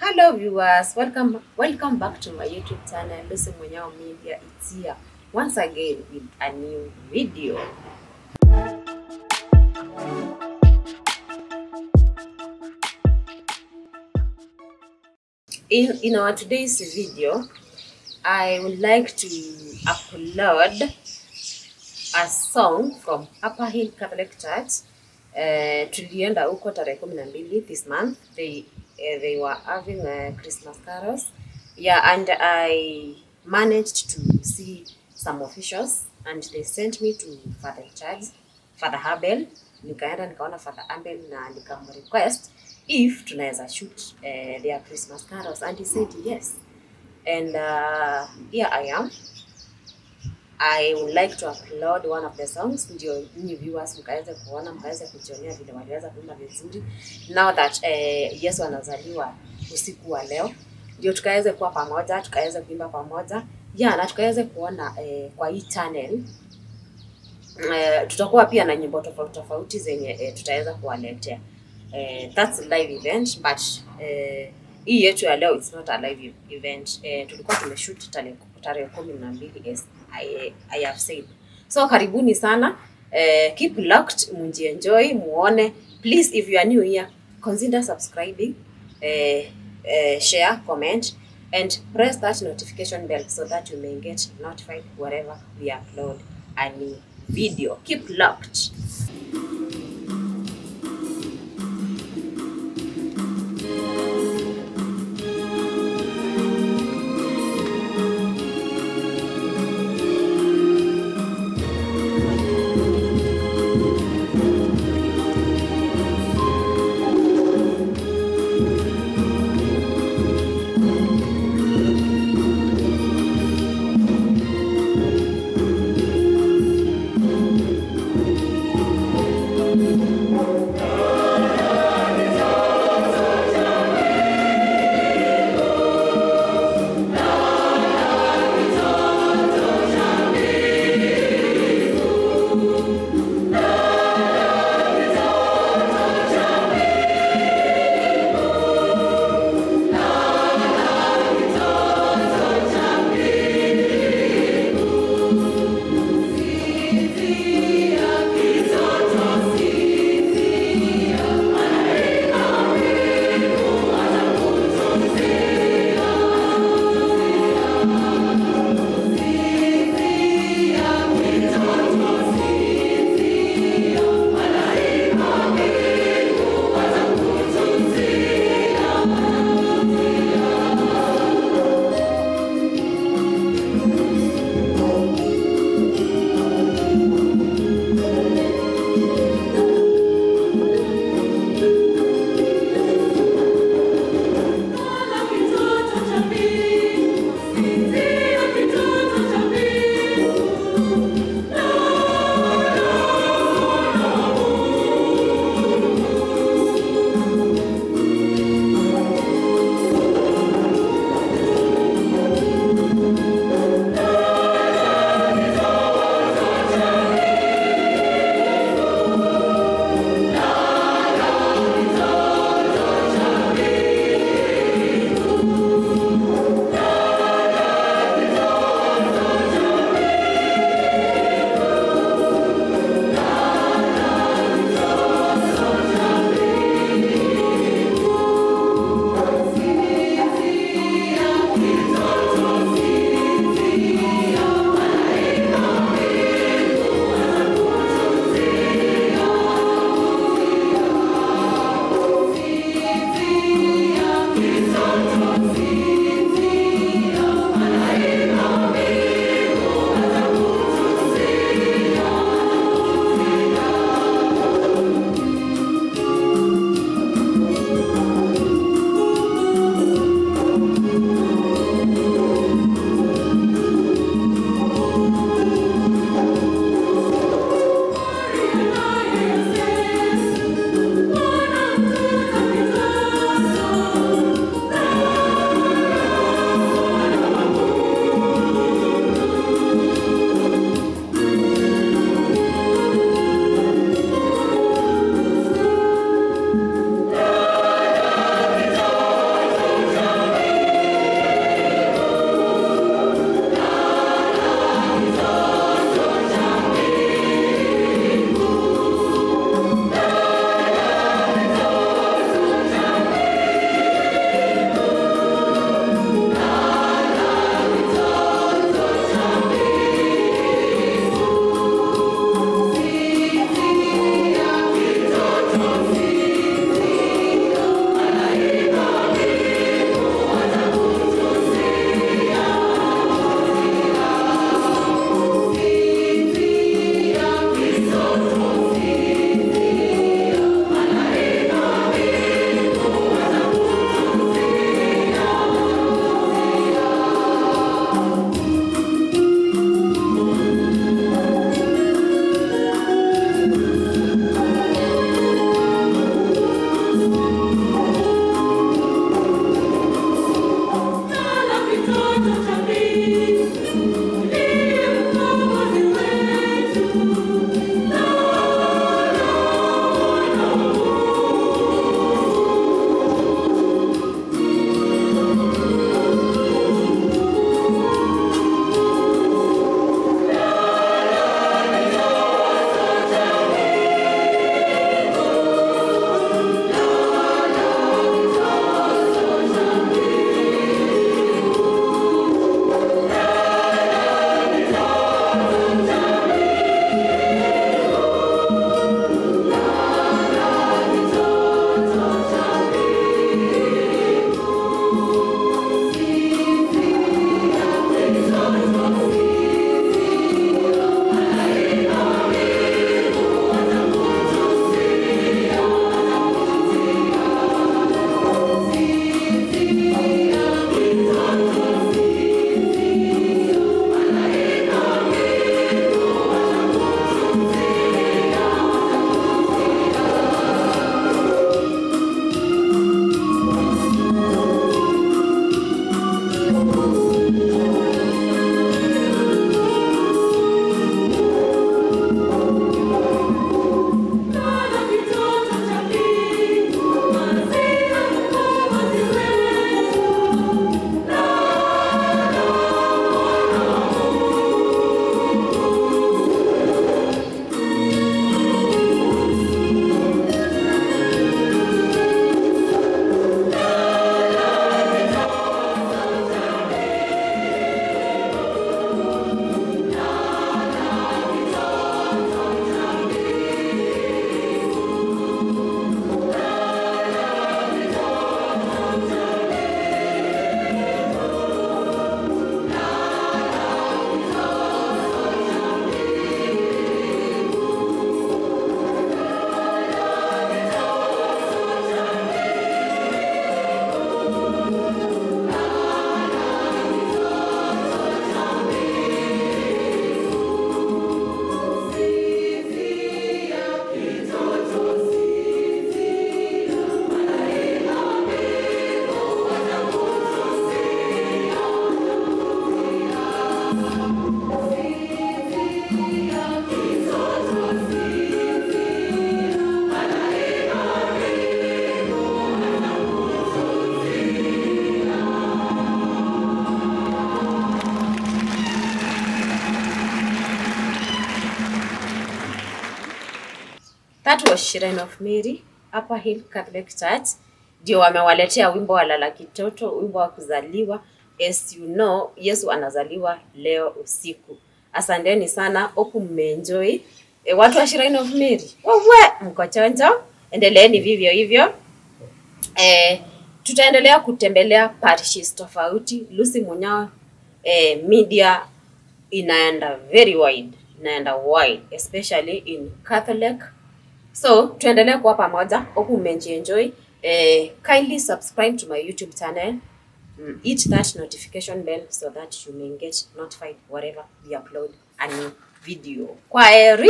Hello viewers, welcome welcome back to my YouTube channel Lucy Mwenyao Media. It's here once again with a new video. In in our today's video, I would like to upload a song from Upper Hill Catholic Church. Uh, tulienda huko tarehe kumi na mbili this month they, uh, they were having uh, Christmas carols. Yeah and I managed to see some officials and they sent me to Father Charge Father Abel. Nikaenda nikaona Father Abel na nikamrequest if tunaweza shoot uh, their Christmas carols. And he said yes. And uh, here I am I would like to upload one of the songs. Ndio nyinyi viewers mkaweze kuona mkaweze kujionea vile waliweza kuimba vizuri. Now that eh, Yesu anazaliwa usiku wa leo ndio tukaweze kuwa pamoja tukaweze kuimba pamoja. Yeah, na tukaweze kuona eh, kwa hii channel eh, tutakuwa pia na nyimbo tofauti tofauti zenye eh, tutaweza kuwaletea. Eh, that's a live event but eh, hii yetu ya leo it's not a live event. Eh, tulikuwa tumeshoot tarehe kumi na mbili I, I have said. So karibuni sana. Uh, keep locked, mujienjoy, muone. Please, if you are new here, consider subscribing, uh, uh, share, comment, and press that notification bell so that you may get notified wherever we upload a new video. Keep locked. That was Shrine of Mary Upper Hill Catholic Church. Ndio wamewaletea wimbo wa lala kitoto wimbo wa kuzaliwa. As you know Yesu anazaliwa leo usiku. Asanteni sana hope mmeenjoy. E, watu wa Shrine of Mary wewe mko chonjo. Endeleeni vivyo hivyo. E, tutaendelea kutembelea parishes tofauti. Lucy Munyao e, media inaenda very wide, inaenda wide especially in Catholic. So tuendelee kuwa pamoja, hope mmejienjoy. Eh, kindly subscribe to my YouTube channel. Mm, hit that notification bell so that you may get notified wherever we upload a new video. Kwaherini.